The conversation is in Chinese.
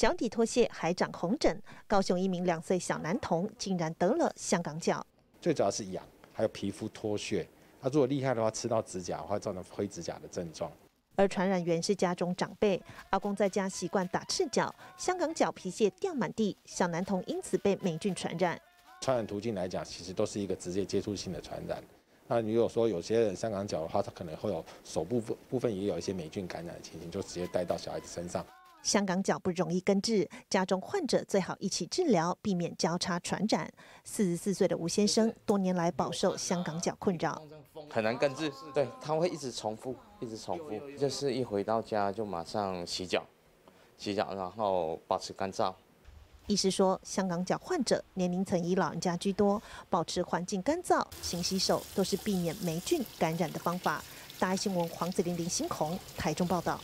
脚底脱屑还长红疹。高雄一名两岁小男童竟然得了香港脚，最主要是痒，还有皮肤脱屑。他如果厉害的话，吃到指甲会造成灰指甲的症状。而传染源是家中长辈，阿公在家习惯打赤脚，香港脚皮屑掉满地，小男童因此被霉菌传染。传染途径来讲，其实都是一个直接接触性的传染。那如果说有些人香港脚的话，他可能会有手部分部分也有一些霉菌感染的情形，就直接带到小孩子身上。香港脚不容易根治，家中患者最好一起治疗，避免交叉传染。四十四岁的吴先生多年来饱受香港脚困扰，很难根治。对，他会一直重复，一直重复，就是一回到家就马上洗脚，洗脚然后保持干燥。医师说，香港脚患者年龄层以老人家居多，保持环境干燥、勤洗手都是避免霉菌感染的方法。大爱新闻黄子玲、林新红台中报道。